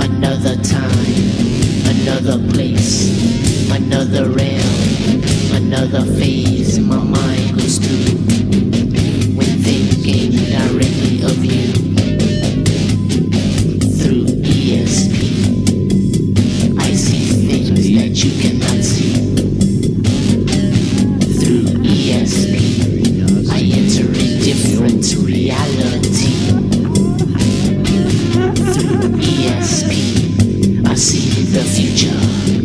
Another time, another place, another realm, another phase my mind goes to when thinking directly of you. Through ESP, I see things that you cannot see. Through ESP, I enter a different reality. The future.